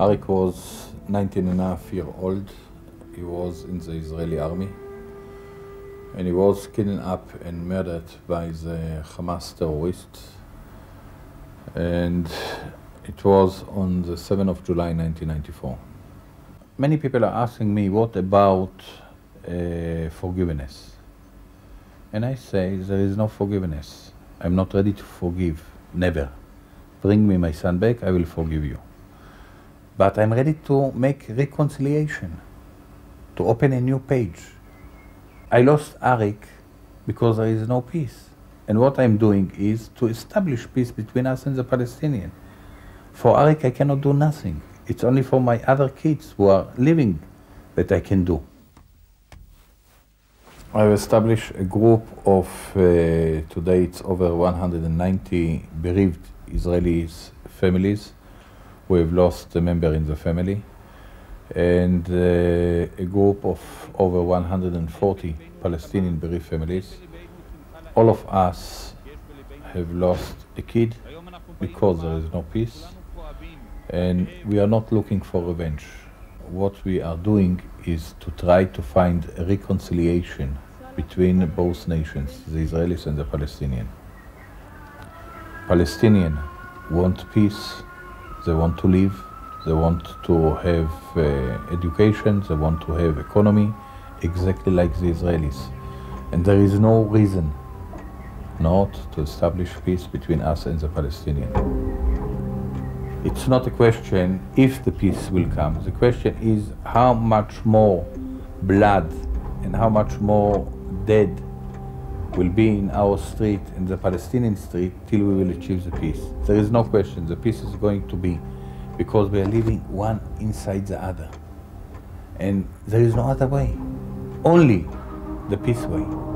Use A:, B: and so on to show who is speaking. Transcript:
A: Arik was 19 and a half year old. He was in the Israeli army and he was kidnapped and murdered by the Hamas terrorists. And it was on the 7th of July 1994. Many people are asking me, what about uh, forgiveness? And I say, there is no forgiveness. I'm not ready to forgive, never. Bring me my son back, I will forgive you. But I'm ready to make reconciliation, to open a new page. I lost Arik because there is no peace. And what I'm doing is to establish peace between us and the Palestinians. For Arik, I cannot do nothing. It's only for my other kids who are living that I can do. I've established a group of, uh, today it's over 190 bereaved Israelis families who have lost a member in the family, and uh, a group of over 140 Palestinian bereaved families. All of us have lost a kid because there is no peace, and we are not looking for revenge. What we are doing is to try to find a reconciliation between both nations, the Israelis and the Palestinians. Palestinians want peace, they want to live, they want to have uh, education, they want to have economy, exactly like the Israelis. And there is no reason not to establish peace between us and the Palestinians. It's not a question if the peace will come. The question is how much more blood and how much more dead will be in our street, in the Palestinian street, till we will achieve the peace. There is no question, the peace is going to be because we are living one inside the other. And there is no other way, only the peace way.